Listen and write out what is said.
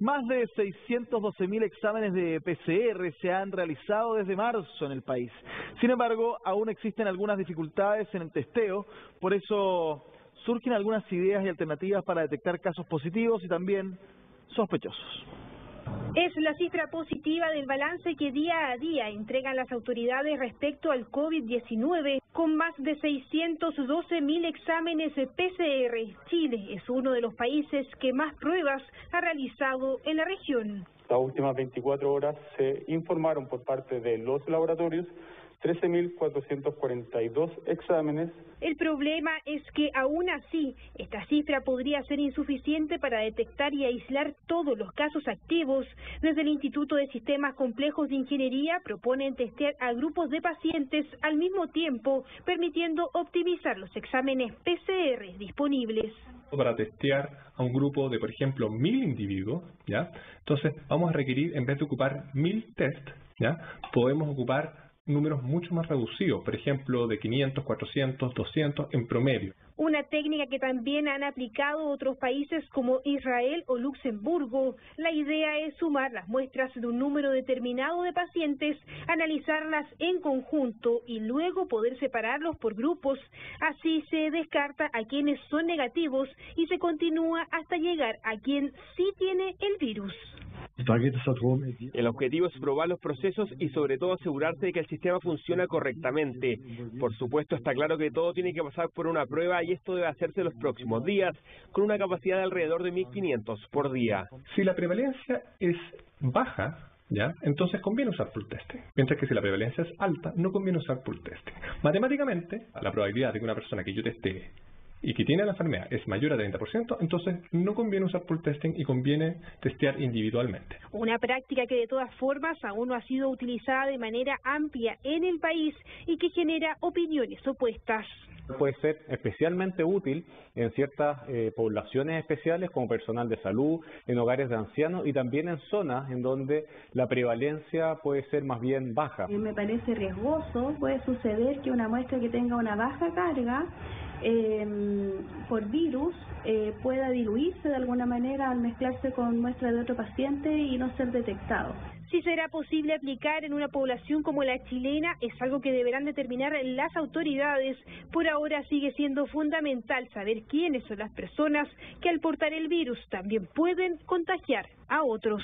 Más de 612.000 exámenes de PCR se han realizado desde marzo en el país. Sin embargo, aún existen algunas dificultades en el testeo, por eso surgen algunas ideas y alternativas para detectar casos positivos y también sospechosos. Es la cifra positiva del balance que día a día entregan las autoridades respecto al COVID-19, con más de 612 mil exámenes PCR. Chile es uno de los países que más pruebas ha realizado en la región. Las últimas 24 horas se informaron por parte de los laboratorios 13.442 exámenes. El problema es que aún así, esta cifra podría ser insuficiente para detectar y aislar todos los casos activos. Desde el Instituto de Sistemas Complejos de Ingeniería proponen testear a grupos de pacientes al mismo tiempo, permitiendo optimizar los exámenes PCR disponibles para testear a un grupo de, por ejemplo, mil individuos, ¿ya? Entonces, vamos a requerir, en vez de ocupar mil test, ¿ya? Podemos ocupar números mucho más reducidos, por ejemplo, de 500, 400, 200 en promedio. Una técnica que también han aplicado otros países como Israel o Luxemburgo. La idea es sumar las muestras de un número determinado de pacientes, analizarlas en conjunto y luego poder separarlos por grupos. Así se descarta a quienes son negativos y se continúa hasta llegar a quien sí tiene el virus. El objetivo es probar los procesos y sobre todo asegurarse de que el sistema funciona correctamente. Por supuesto está claro que todo tiene que pasar por una prueba y esto debe hacerse los próximos días con una capacidad de alrededor de 1.500 por día. Si la prevalencia es baja, ¿ya? Entonces conviene usar pool testing. Mientras que si la prevalencia es alta, no conviene usar pool testing. Matemáticamente, la probabilidad de que una persona que yo teste y que tiene la enfermedad es mayor a 30%, entonces no conviene usar pool testing y conviene testear individualmente. Una práctica que de todas formas aún no ha sido utilizada de manera amplia en el país y que genera opiniones opuestas puede ser especialmente útil en ciertas eh, poblaciones especiales como personal de salud, en hogares de ancianos y también en zonas en donde la prevalencia puede ser más bien baja. Me parece riesgoso, puede suceder que una muestra que tenga una baja carga eh, por virus eh, pueda diluirse de alguna manera al mezclarse con muestra de otro paciente y no ser detectado. Si será posible aplicar en una población como la chilena es algo que deberán determinar las autoridades. Por ahora sigue siendo fundamental saber quiénes son las personas que al portar el virus también pueden contagiar a otros.